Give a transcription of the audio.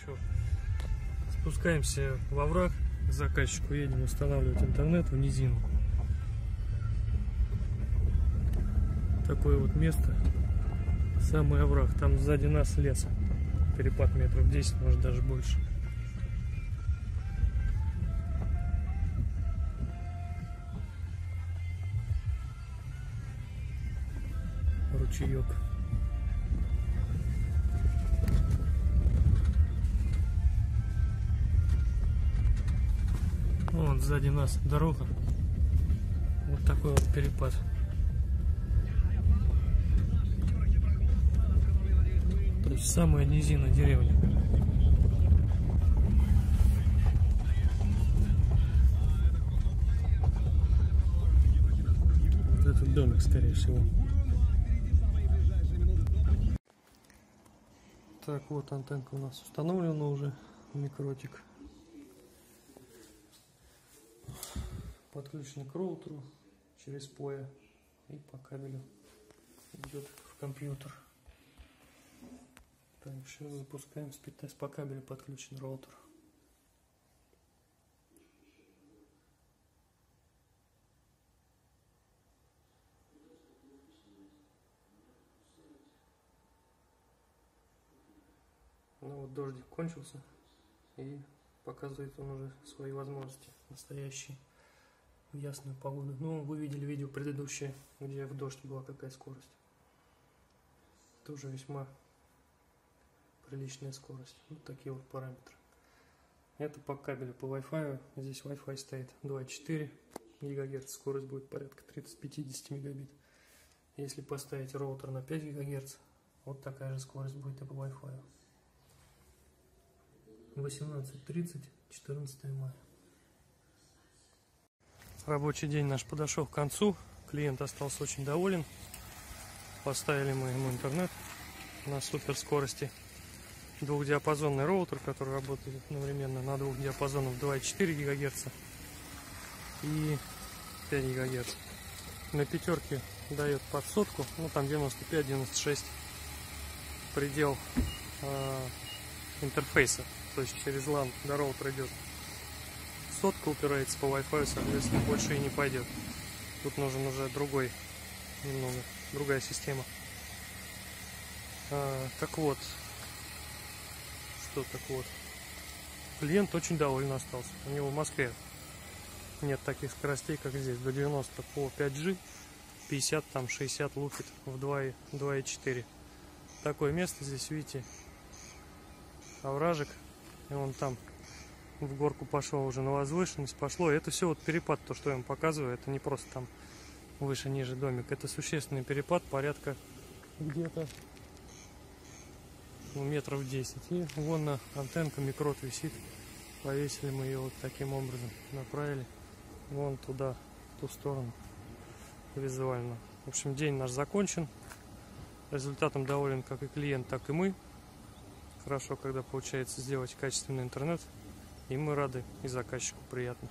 Че, спускаемся во враг к заказчику, едем устанавливать интернет в низину. Такое вот место, самый овраг, там сзади нас лес, перепад метров 10, может даже больше. Ручеек. Сзади нас дорога. Вот такой вот перепад. То есть самая низина деревни. Вот этот домик, скорее всего. Так, вот антенка у нас установлена уже, микротик. Подключен к роутеру через поя и по кабелю идет в компьютер. Так, сейчас запускаем спидтест по кабелю подключен роутер. Ну вот дождик кончился и показывает он уже свои возможности настоящие в ясную погоду. Ну, вы видели видео предыдущее, где в дождь была какая скорость. Тоже весьма приличная скорость. Вот такие вот параметры. Это по кабелю, по Wi-Fi. Здесь Wi-Fi стоит 2,4 ГГц. Скорость будет порядка 30-50 мегабит. Если поставить роутер на 5 ГГц, вот такая же скорость будет и по Wi-Fi. 18.30, 14 мая. Рабочий день наш подошел к концу. Клиент остался очень доволен. Поставили мы ему интернет на супер скорости. Двухдиапазонный роутер, который работает одновременно на двух диапазонах 2,4 ГГц и 5 ГГц. На пятерке дает под сотку, ну там 95-96 предел э, интерфейса, то есть через LAN до роутера идет сотка упирается по Wi-Fi, соответственно, больше и не пойдет. Тут нужен уже другой, немного, другая система. А, так вот, что так вот. Клиент очень доволен остался. У него в Москве нет таких скоростей, как здесь. До 90 по 5G, 50, там 60 лупит в 2,4. Такое место здесь, видите, овражек. И он там в горку пошел уже на возвышенность пошло. это все вот перепад, то, что я вам показываю, это не просто там выше-ниже домик. Это существенный перепад, порядка где-то ну, метров 10. И вон на антенка микрот висит. Повесили мы ее вот таким образом. Направили вон туда, в ту сторону визуально. В общем, день наш закончен. Результатом доволен как и клиент, так и мы. Хорошо, когда получается сделать качественный интернет. И мы рады, и заказчику приятно.